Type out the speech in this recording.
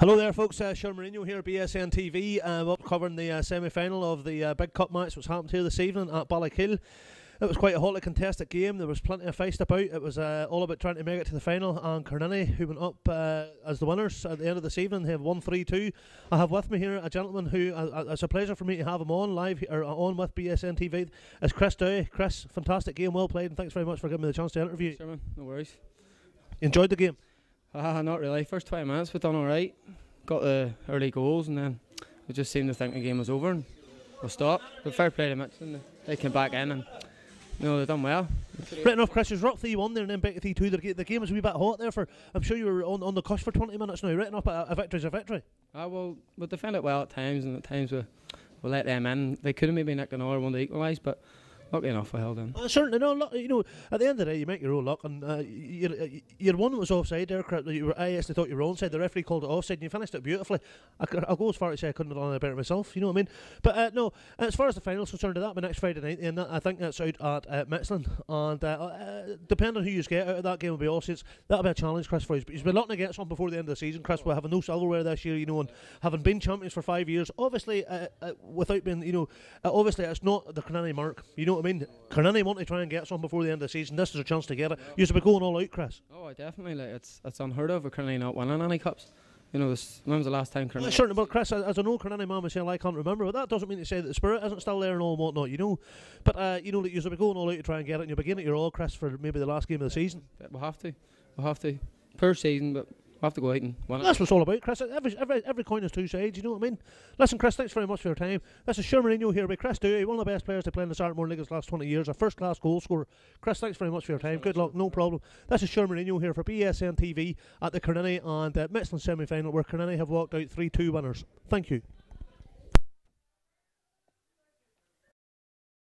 Hello there, folks. Uh, Sean Mourinho here, BSN TV, uh, up covering the uh, semi-final of the uh, big cup match which happened here this evening at Ballykeel. It was quite a hotly contested game. There was plenty of feist about. It was uh, all about trying to make it to the final. And Carniny, who went up uh, as the winners at the end of this evening, they have won 3 2. I have with me here a gentleman who, uh, it's a pleasure for me to have him on live or on with BSN TV. It's Chris Dowie. Chris, fantastic game, well played, and thanks very much for giving me the chance to interview. you. Sherman, no worries. You enjoyed the game? Ah, not really. First 20 minutes we done alright. Got the early goals and then we just seemed to think the game was over and we'll stop. But fair play to Mixon. They came back in and you know, they done well. Right enough, Chris, you was rock 3 1 there and then back to 3 2. The, ga- the game was a wee bit hot there for. I'm sure you were on, on the cusp for 20 minutes now. Right enough, a, a victory's a victory. Ah, well, we defend it well at times and at times we, we let them in. They could have maybe nicked another one to equalise, but lucky enough we held in. Uh, certainly, no. Look, you know, at the end of the day, you make your own luck, and uh, your your one was offside there. You were, I actually thought you were onside. The referee called it offside, and you finished it beautifully. I, I'll go as far as say I couldn't have done it better myself. You know what I mean? But uh, no, as far as the finals concerned, that will be next Friday night, and that, I think that's out at uh, Michelin. And uh, uh, depending on who you get out of that game, will be seats. That'll be a challenge, Chris. For you. He's been looking to get some before the end of the season. Chris, we're having no silverware this year, you know, and having been champions for five years. Obviously, uh, uh, without being, you know, uh, obviously it's not the Carniny mark. You know what I mean? Carniny want to try and get some before the end of the season. This is a chance to get it. You should be going all out, Chris. Oh, I definitely. Like, it's it's unheard of. We're currently not winning any cups. You know, this, when was the last time Well, certainly, but Chris, as an old Carniny man myself, I can't remember. But that doesn't mean to say that the spirit isn't still there and all and whatnot, you know. But uh, you know, that you should be going all out to try and get it. And you're beginning your all, Chris, for maybe the last game of the season. We'll have to. We'll have to. Per season, but we'll have to go out and win it. That's what it's all about, Chris. Every, every, every coin has two sides, you know what I mean? Listen, Chris, thanks very much for your time. This is Sherman Mourinho here with Chris Dowie, one of the best players to play in the Sartmore League in the last 20 years, a first class goal scorer. Chris, thanks very much for your time. Good luck, no problem. This is Sherman Mourinho here for BSN TV at the Carniny and uh, Michelin semi final, where Carniny have walked out 3 2 winners. Thank you.